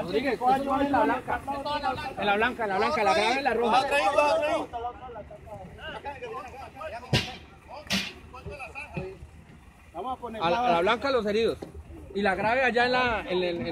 Rodríguez, en la blanca. En la blanca, en la blanca, la grave en la roja. Vamos a poner A la, a blanca los heridos. Y la grave allá en la, en, en la